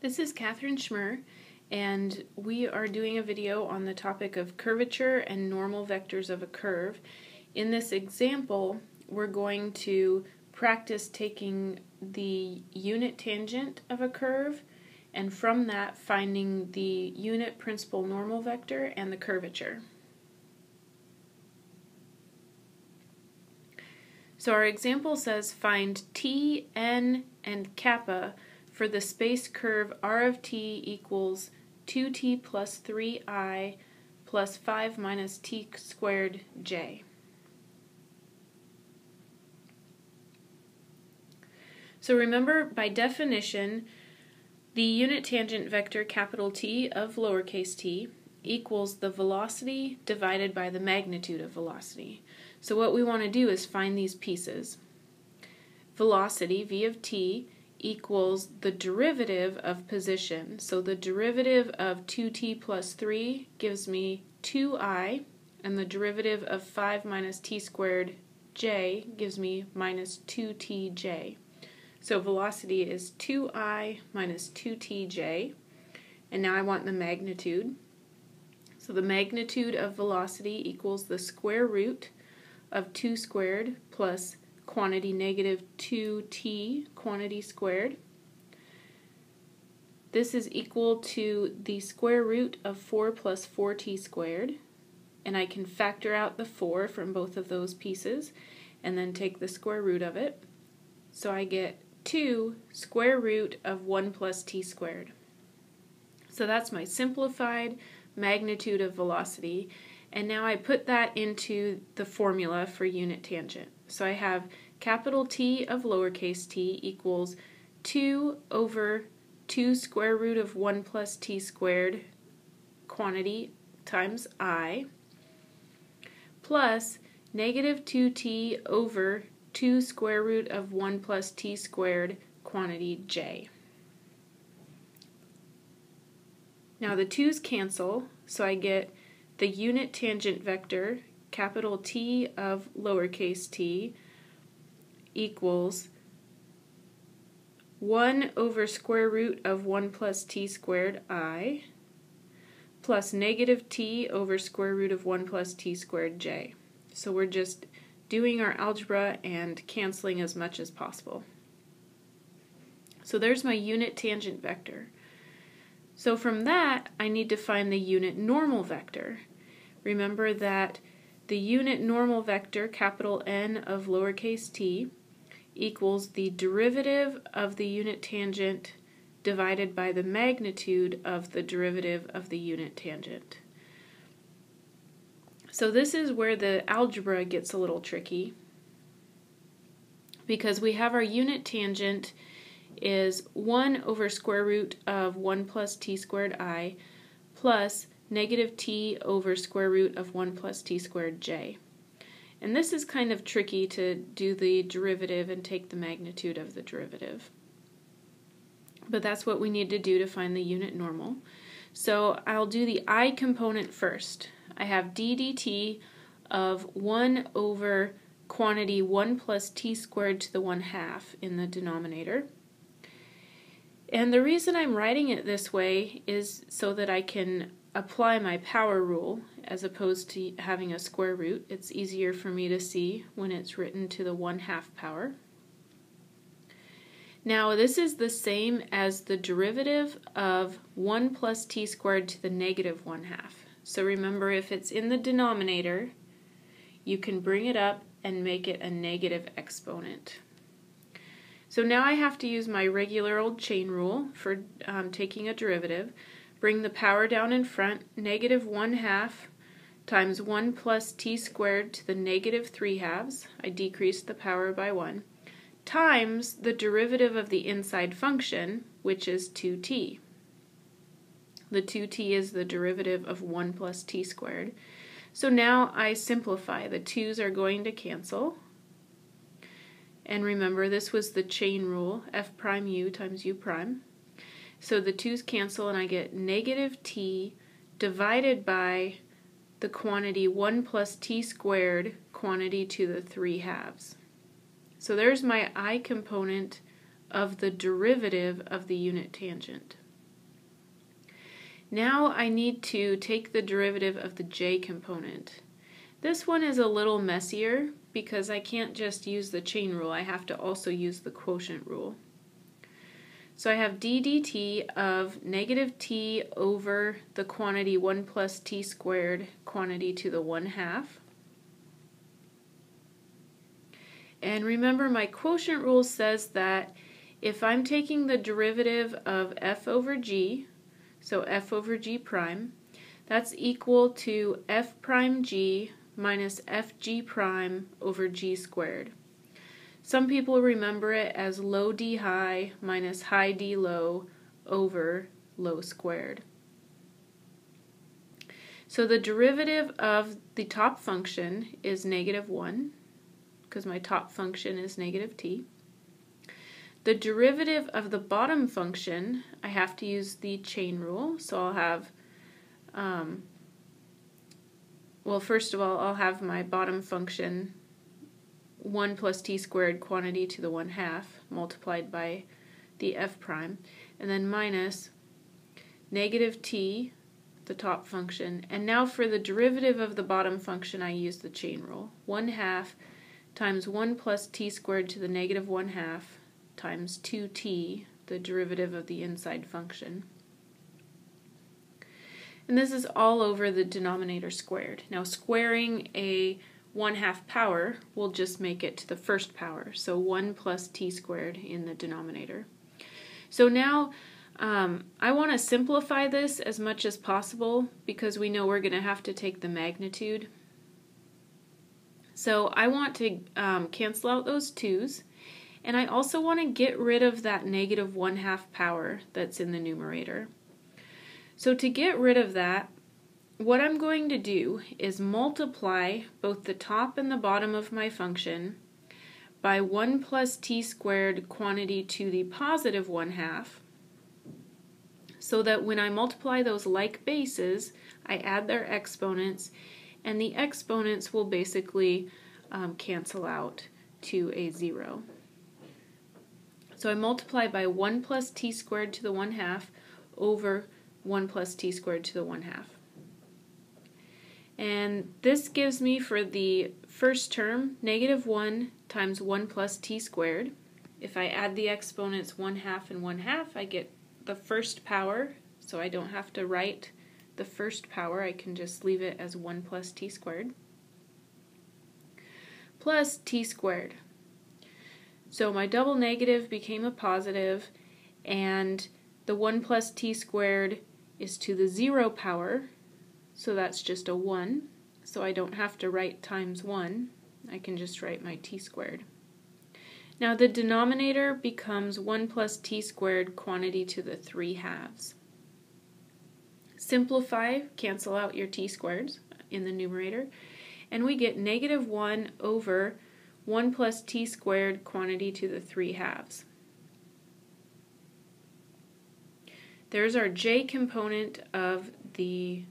This is Catherine Schmurr, and we are doing a video on the topic of curvature and normal vectors of a curve. In this example, we're going to practice taking the unit tangent of a curve and from that finding the unit principal normal vector and the curvature. So our example says find t, n, and kappa for the space curve r of t equals 2t plus 3i plus 5 minus t squared j. So remember, by definition, the unit tangent vector capital T of lowercase t equals the velocity divided by the magnitude of velocity. So what we want to do is find these pieces. Velocity, v of t, equals the derivative of position. So the derivative of 2t plus 3 gives me 2i, and the derivative of 5 minus t squared j gives me minus 2tj. So velocity is 2i minus 2tj, and now I want the magnitude. So the magnitude of velocity equals the square root of 2 squared plus quantity negative 2t quantity squared. This is equal to the square root of 4 plus 4t squared. And I can factor out the 4 from both of those pieces and then take the square root of it. So I get 2 square root of 1 plus t squared. So that's my simplified magnitude of velocity. And now I put that into the formula for unit tangent. So I have capital T of lowercase t equals 2 over 2 square root of 1 plus t squared quantity times i plus negative 2t over 2 square root of 1 plus t squared quantity j. Now the 2's cancel, so I get the unit tangent vector, capital T of lowercase t, equals 1 over square root of 1 plus t squared i plus negative t over square root of 1 plus t squared j. So we're just doing our algebra and canceling as much as possible. So there's my unit tangent vector. So from that, I need to find the unit normal vector. Remember that the unit normal vector, capital N of lowercase t, equals the derivative of the unit tangent divided by the magnitude of the derivative of the unit tangent. So this is where the algebra gets a little tricky because we have our unit tangent is 1 over square root of 1 plus t squared i plus negative t over square root of 1 plus t squared j. And this is kind of tricky to do the derivative and take the magnitude of the derivative. But that's what we need to do to find the unit normal. So I'll do the i component first. I have d dt of 1 over quantity 1 plus t squared to the 1 half in the denominator. And the reason I'm writing it this way is so that I can apply my power rule as opposed to having a square root. It's easier for me to see when it's written to the 1 half power. Now this is the same as the derivative of 1 plus t squared to the negative 1 half. So remember if it's in the denominator, you can bring it up and make it a negative exponent. So now I have to use my regular old chain rule for um, taking a derivative. Bring the power down in front, negative 1 half times 1 plus t squared to the negative 3 halves, I decreased the power by 1, times the derivative of the inside function, which is 2t. The 2t is the derivative of 1 plus t squared. So now I simplify. The 2's are going to cancel. And remember, this was the chain rule, f prime u times u prime. So the 2's cancel and I get negative t divided by the quantity 1 plus t squared quantity to the 3 halves. So there's my i component of the derivative of the unit tangent. Now I need to take the derivative of the j component. This one is a little messier because I can't just use the chain rule, I have to also use the quotient rule. So I have d dt of negative t over the quantity 1 plus t squared quantity to the 1 half. And remember my quotient rule says that if I'm taking the derivative of f over g, so f over g prime, that's equal to f prime g minus fg prime over g squared. Some people remember it as low d high minus high d low over low squared. So the derivative of the top function is negative 1, because my top function is negative t. The derivative of the bottom function, I have to use the chain rule. So I'll have, um, well, first of all, I'll have my bottom function 1 plus t squared quantity to the 1 half multiplied by the f prime, and then minus negative t, the top function. And now for the derivative of the bottom function, I use the chain rule. 1 half times 1 plus t squared to the negative 1 half times 2t, the derivative of the inside function. And this is all over the denominator squared. Now squaring a 1 half power we'll just make it to the first power, so 1 plus t squared in the denominator. So now um, I want to simplify this as much as possible because we know we're going to have to take the magnitude. So I want to um, cancel out those 2's and I also want to get rid of that negative 1 half power that's in the numerator. So to get rid of that, what I'm going to do is multiply both the top and the bottom of my function by 1 plus t squared quantity to the positive 1 half so that when I multiply those like bases, I add their exponents and the exponents will basically um, cancel out to a zero. So I multiply by 1 plus t squared to the 1 half over 1 plus t squared to the 1 half. And this gives me for the first term negative 1 times 1 plus t squared. If I add the exponents 1 half and 1 half, I get the first power, so I don't have to write the first power, I can just leave it as 1 plus t squared, plus t squared. So my double negative became a positive, and the 1 plus t squared is to the 0 power, so that's just a 1. So I don't have to write times 1. I can just write my t squared. Now the denominator becomes 1 plus t squared quantity to the 3 halves. Simplify, cancel out your t squareds in the numerator, and we get negative 1 over 1 plus t squared quantity to the 3 halves. There's our j component of the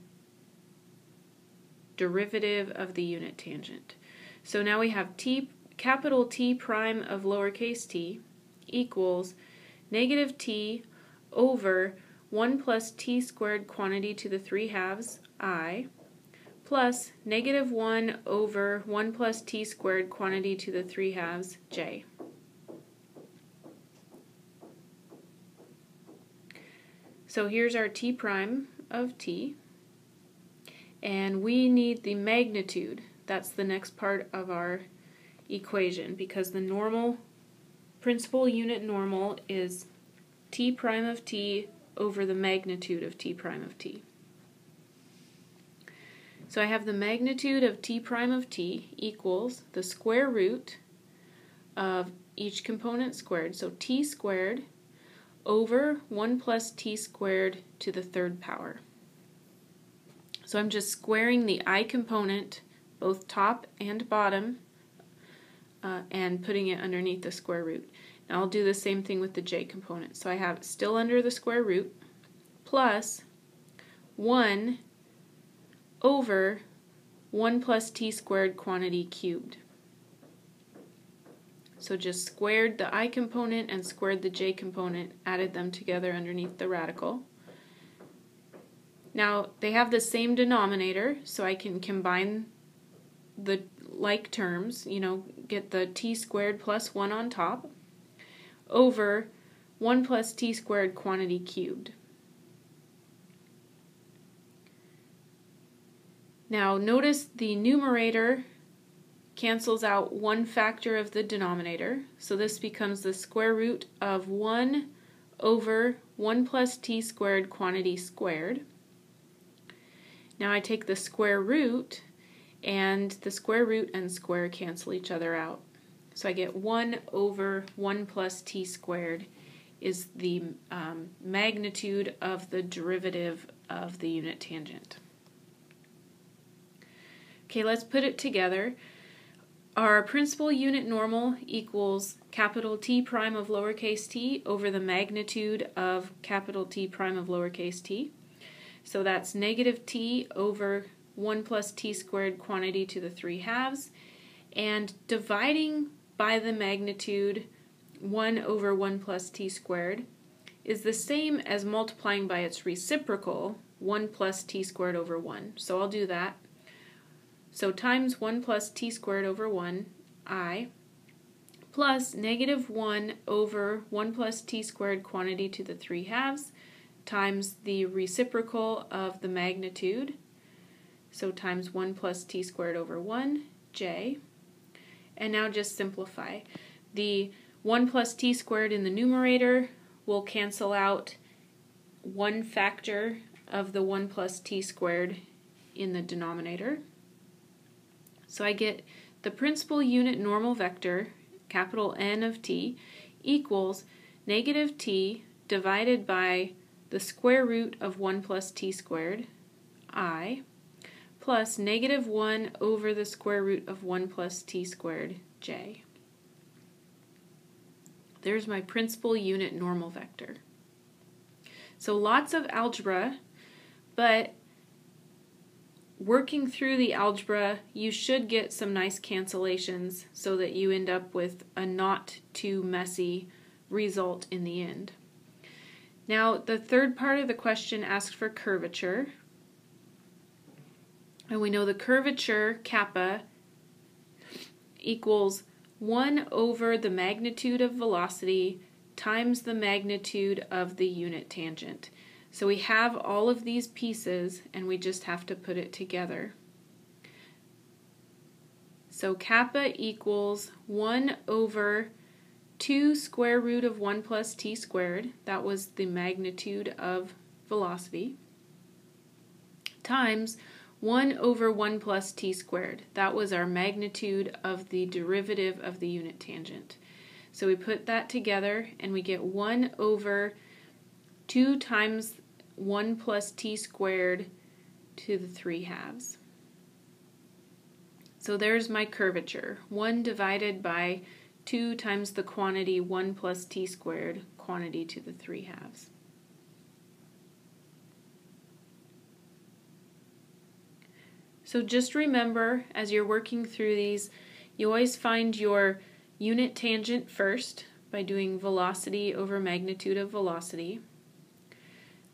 derivative of the unit tangent. So now we have t capital T prime of lowercase t equals negative t over 1 plus t squared quantity to the 3 halves i plus negative 1 over 1 plus t squared quantity to the 3 halves j. So here's our t prime of t, and we need the magnitude. That's the next part of our equation because the normal, principal unit normal is t prime of t over the magnitude of t prime of t. So I have the magnitude of t prime of t equals the square root of each component squared, so t squared over 1 plus t squared to the third power. So I'm just squaring the i component, both top and bottom, uh, and putting it underneath the square root. Now I'll do the same thing with the j component. So I have still under the square root plus 1 over 1 plus t squared quantity cubed. So just squared the i component and squared the j component, added them together underneath the radical. Now, they have the same denominator, so I can combine the like terms, you know, get the t squared plus 1 on top, over 1 plus t squared quantity cubed. Now, notice the numerator cancels out one factor of the denominator, so this becomes the square root of 1 over 1 plus t squared quantity squared. Now I take the square root and the square root and square cancel each other out. So I get 1 over 1 plus t squared is the um, magnitude of the derivative of the unit tangent. Okay, let's put it together. Our principal unit normal equals capital T prime of lowercase t over the magnitude of capital T prime of lowercase t. So that's negative t over 1 plus t squared quantity to the 3 halves. And dividing by the magnitude 1 over 1 plus t squared is the same as multiplying by its reciprocal 1 plus t squared over 1. So I'll do that. So times 1 plus t squared over 1, i, plus negative 1 over 1 plus t squared quantity to the 3 halves times the reciprocal of the magnitude, so times 1 plus t squared over 1, j. And now just simplify. The 1 plus t squared in the numerator will cancel out one factor of the 1 plus t squared in the denominator. So I get the principal unit normal vector, capital N of t, equals negative t divided by the square root of 1 plus t squared, i, plus negative 1 over the square root of 1 plus t squared, j. There's my principal unit normal vector. So lots of algebra, but working through the algebra, you should get some nice cancellations so that you end up with a not too messy result in the end. Now, the third part of the question asks for curvature. And we know the curvature, kappa, equals 1 over the magnitude of velocity times the magnitude of the unit tangent. So we have all of these pieces and we just have to put it together. So kappa equals 1 over 2 square root of 1 plus t squared, that was the magnitude of velocity, times 1 over 1 plus t squared, that was our magnitude of the derivative of the unit tangent. So we put that together and we get 1 over 2 times 1 plus t squared to the 3 halves. So there's my curvature. 1 divided by 2 times the quantity 1 plus t squared, quantity to the 3 halves. So just remember, as you're working through these, you always find your unit tangent first by doing velocity over magnitude of velocity.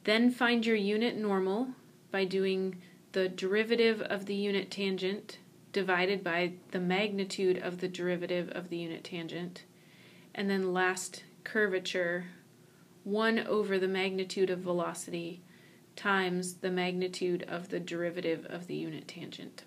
Then find your unit normal by doing the derivative of the unit tangent divided by the magnitude of the derivative of the unit tangent. And then last curvature, 1 over the magnitude of velocity times the magnitude of the derivative of the unit tangent.